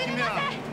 听见没